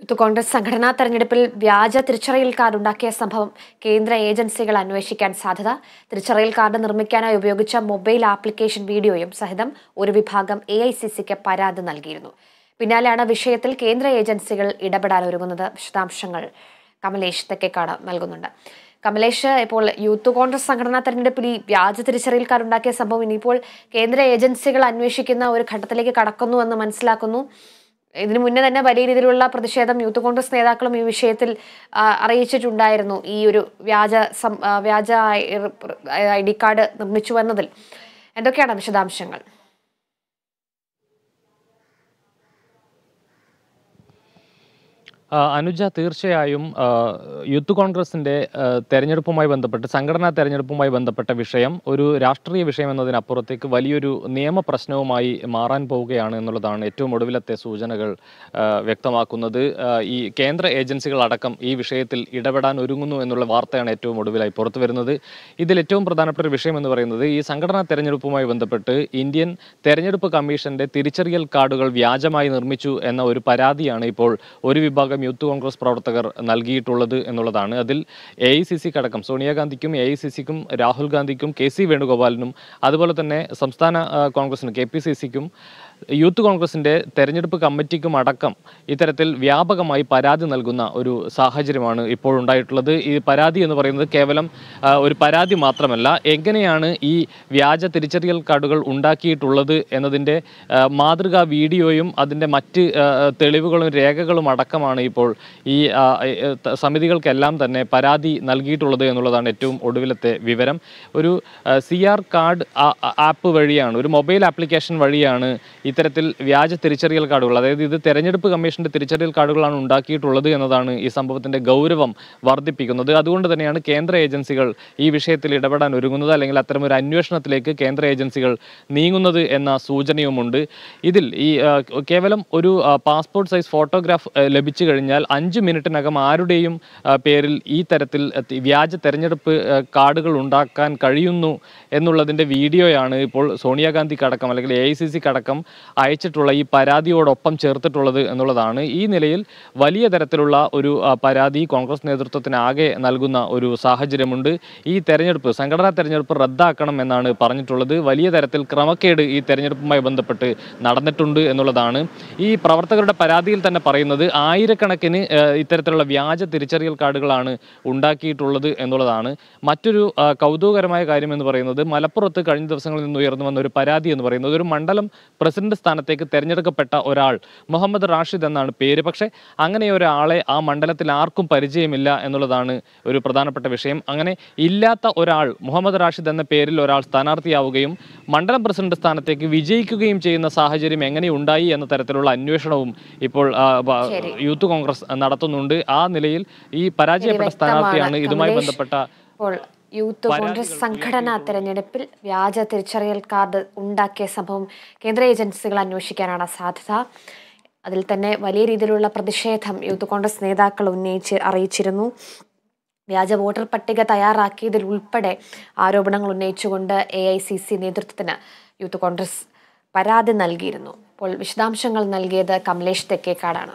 കോൺഗ്രസ് സംഘടനാ തെരഞ്ഞെടുപ്പിൽ വ്യാജ തിരിച്ചറിയൽ കാർഡ് ഉണ്ടാക്കിയ സംഭവം കേന്ദ്ര ഏജൻസികൾ അന്വേഷിക്കാൻ സാധ്യത. തിരിച്ചറിയൽ കാർഡ് നിർമ്മിക്കാനായി ഉപയോഗിച്ച മൊബൈൽ ആപ്ലിക്കേഷൻ വീഡിയോയും സഹിതം ഒരു വിഭാഗം എ ഐ സി സിക്ക് പരാതി നൽകിയിരുന്നു. പിന്നാലെയാണ് വിഷയത്തിൽ കേന്ദ്ര ഏജൻസികൾ ഇടപെടാൻ ഒരുങ്ങുന്നത്. വിശദാംശങ്ങൾ കമലേഷ് തെക്കേക്കാട് നൽകുന്നുണ്ട്. കമലേഷ് ഇപ്പോൾ യൂത്ത് കോൺഗ്രസ് സംഘടനാ തെരഞ്ഞെടുപ്പിൽ ഈ വ്യാജ തിരിച്ചറിയൽ കാർഡ് ഉണ്ടാക്കിയ സംഭവം ഇനിയിപ്പോൾ കേന്ദ്ര ഏജൻസികൾ അന്വേഷിക്കുന്ന ഒരു ഘട്ടത്തിലേക്ക് കടക്കുന്നു എന്ന് മനസ്സിലാക്കുന്നു. ഇതിനു മുന്നേ തന്നെ വലിയ രീതിയിലുള്ള പ്രതിഷേധം യൂത്ത് കോൺഗ്രസ് നേതാക്കളും ഈ വിഷയത്തിൽ അറിയിച്ചിട്ടുണ്ടായിരുന്നു. ഈ ഒരു വ്യാജ വ്യാജ ഐ ഡി കാർഡ് നിർമ്മിച്ചു വന്നതിൽ എന്തൊക്കെയാണ് വിശദാംശങ്ങൾ? അനുജ തീർച്ചയായും യൂത്ത് കോൺഗ്രസിന്റെ തെരഞ്ഞെടുപ്പുമായി ബന്ധപ്പെട്ട് സംഘടനാ തെരഞ്ഞെടുപ്പുമായി ബന്ധപ്പെട്ട വിഷയം ഒരു രാഷ്ട്രീയ വിഷയം എന്നതിനപ്പുറത്തേക്ക് വലിയൊരു നിയമ പ്രശ്നവുമായി മാറാൻ പോവുകയാണ് എന്നുള്ളതാണ് ഏറ്റവും ഒടുവിലത്തെ സൂചനകൾ വ്യക്തമാക്കുന്നത്. ഈ കേന്ദ്ര ഏജൻസികളടക്കം ഈ വിഷയത്തിൽ ഇടപെടാൻ ഒരുങ്ങുന്നു എന്നുള്ള വാർത്തയാണ് ഏറ്റവും ഒടുവിലായി പുറത്തു വരുന്നത്. ഇതിൽ ഏറ്റവും പ്രധാനപ്പെട്ട ഒരു വിഷയം എന്ന് പറയുന്നത് ഈ സംഘടനാ തെരഞ്ഞെടുപ്പുമായി ബന്ധപ്പെട്ട് ഇന്ത്യൻ തെരഞ്ഞെടുപ്പ് കമ്മീഷന്റെ തിരിച്ചറിയൽ കാർഡുകൾ വ്യാജമായി നിർമ്മിച്ചു എന്ന ഒരു പരാതിയാണ് ഇപ്പോൾ ഒരു വിഭാഗം യൂത്ത് കോൺഗ്രസ് പ്രവർത്തകർ നൽകിയിട്ടുള്ളത് എന്നുള്ളതാണ്. അതിൽ എ ഐ സി സിക്ക് അടക്കം സോണിയാഗാന്ധിക്കും എ ഐ സി സിക്കും രാഹുൽ ഗാന്ധിക്കും കെ സി വേണുഗോപാലിനും അതുപോലെ തന്നെ സംസ്ഥാന കോൺഗ്രസിനും കെ പി സി സിക്കും യൂത്ത് കോൺഗ്രസിന്റെ തെരഞ്ഞെടുപ്പ് കമ്മിറ്റിക്കും അടക്കം ഇത്തരത്തിൽ വ്യാപകമായി പരാതി നൽകുന്ന ഒരു സാഹചര്യമാണ് ഇപ്പോൾ ഉണ്ടായിട്ടുള്ളത്. ഈ പരാതി എന്ന് പറയുന്നത് കേവലം ഒരു പരാതി മാത്രമല്ല എങ്ങനെയാണ് ഈ വ്യാജ തിരിച്ചറിയൽ കാർഡുകൾ ഉണ്ടാക്കിയിട്ടുള്ളത് എന്നതിന്റെ മാതൃകാ വീഡിയോയും അതിന്റെ മറ്റ് തെളിവുകളും രേഖകളും അടക്കമാണ് ഇപ്പോൾ ഈ സമിതികൾക്കെല്ലാം തന്നെ പരാതി നൽകിയിട്ടുള്ളത് എന്നുള്ളതാണ് ഏറ്റവും ഒടുവിലത്തെ വിവരം. ഒരു സി ആർ കാർഡ് ആപ്പ് വഴിയാണ് ഒരു മൊബൈൽ ആപ്ലിക്കേഷൻ വഴിയാണ് ഇത്തരത്തിൽ വ്യാജ തിരിച്ചറിയൽ കാർഡുകൾ അതായത് ഇത് തെരഞ്ഞെടുപ്പ് കമ്മീഷന്റെ തിരിച്ചറിയൽ കാർഡുകളാണ് ഉണ്ടാക്കിയിട്ടുള്ളത് എന്നതാണ് ഈ സംഭവത്തിന്റെ ഗൗരവം വർദ്ധിപ്പിക്കുന്നത്. അതുകൊണ്ട് തന്നെയാണ് കേന്ദ്ര ഏജൻസികൾ ഈ വിഷയത്തിൽ ഇടപെടാൻ ഒരുങ്ങുന്നത് അല്ലെങ്കിൽ അത്തരമൊരു അന്വേഷണത്തിലേക്ക് കേന്ദ്ര ഏജൻസികൾ നീങ്ങുന്നത് എന്ന സൂചനയുമുണ്ട്. ഇതിൽ ഈ കേവലം ഒരു പാസ്പോർട്ട് സൈസ് ഫോട്ടോഗ്രാഫ് ലഭിച്ചു കഴിഞ്ഞാൽ അഞ്ച് മിനിറ്റിനകം ആരുടെയും പേരിൽ ഈ തരത്തിൽ വ്യാജ തെരഞ്ഞെടുപ്പ് കാർഡുകൾ ഉണ്ടാക്കാൻ കഴിയുന്നു എന്നുള്ളതിന്റെ വീഡിയോയാണ് ഇപ്പോൾ സോണിയാഗാന്ധി കടക്കം അല്ലെങ്കിൽ എ ഐ സി സി അടക്കം അയച്ചിട്ടുള്ള ഈ പരാതിയോടൊപ്പം ചേർത്തിട്ടുള്ളത് എന്നുള്ളതാണ്. ഈ നിലയിൽ വലിയ തരത്തിലുള്ള ഒരു പരാതി കോൺഗ്രസ് നേതൃത്വത്തിനാകെ നൽകുന്ന ഒരു സാഹചര്യമുണ്ട്. ഈ തെരഞ്ഞെടുപ്പ് സംഘടനാ തെരഞ്ഞെടുപ്പ് റദ്ദാക്കണം എന്നാണ് പറഞ്ഞിട്ടുള്ളത്. വലിയ തരത്തിൽ ക്രമക്കേട് ഈ തെരഞ്ഞെടുപ്പുമായി ബന്ധപ്പെട്ട് നടന്നിട്ടുണ്ട് എന്നുള്ളതാണ്. ഈ പ്രവർത്തകരുടെ പരാതിയിൽ തന്നെ പറയുന്നത് ആയിരക്കണക്കിന് ഇത്തരത്തിലുള്ള വ്യാജ തിരിച്ചറിയൽ കാർഡുകളാണ് ഉണ്ടാക്കിയിട്ടുള്ളത് എന്നുള്ളതാണ്. മറ്റൊരു കൗതുകകരമായ കാര്യം എന്ന് പറയുന്നത് മലപ്പുറത്ത് കഴിഞ്ഞ ദിവസങ്ങളിൽ നിന്ന് ഉയർന്നു വന്ന ഒരു പരാതി എന്ന് പറയുന്നത് ഒരു മണ്ഡലം പ്രസിഡന്റ് സ്ഥാനത്തേക്ക് തെരഞ്ഞെടുക്കപ്പെട്ട ഒരാൾ മുഹമ്മദ് റാഷിദ് എന്നാണ് പേര്. പക്ഷേ അങ്ങനെ ഒരാളെ ആ മണ്ഡലത്തിൽ ആർക്കും പരിചയമില്ല എന്നുള്ളതാണ് ഒരു പ്രധാനപ്പെട്ട വിഷയം. അങ്ങനെ ഇല്ലാത്ത ഒരാൾ മുഹമ്മദ് റാഷിദ് എന്ന പേരിൽ ഒരാൾ സ്ഥാനാർത്ഥിയാവുകയും മണ്ഡലം പ്രസിഡന്റ് സ്ഥാനത്തേക്ക് വിജയിക്കുകയും ചെയ്യുന്ന സാഹചര്യം എങ്ങനെയുണ്ടായി എന്ന തരത്തിലുള്ള അന്വേഷണവും ഇപ്പോൾ. യൂത്ത് കോൺഗ്രസ് നടത്തുന്നുണ്ട്. ആ നിലയിൽ ഈ പരാജയപ്പെട്ട സ്ഥാനാർത്ഥിയാണ് ഇതുമായി ബന്ധപ്പെട്ട യൂത്ത് കോൺഗ്രസ് സംഘടനാ തെരഞ്ഞെടുപ്പിൽ വ്യാജ തിരിച്ചറിയൽ കാർഡ് ഉണ്ടാക്കിയ സംഭവം കേന്ദ്ര ഏജൻസികൾ അന്വേഷിക്കാനാണ് സാധ്യത. അതിൽ തന്നെ വലിയ രീതിയിലുള്ള പ്രതിഷേധം യൂത്ത് കോൺഗ്രസ് നേതാക്കൾ ഉന്നയിച്ച് അറിയിച്ചിരുന്നു. വ്യാജ വോട്ടർ പട്ടിക തയ്യാറാക്കിയതിൽ ഉൾപ്പെടെ ആരോപണങ്ങൾ ഉന്നയിച്ചുകൊണ്ട് എ ഐ സി സി നേതൃത്വത്തിന് യൂത്ത് കോൺഗ്രസ് പരാതി നൽകിയിരുന്നു. അപ്പോൾ വിശദാംശങ്ങൾ നൽകിയത് കമലേഷ് തെക്കേക്കാടാണ്.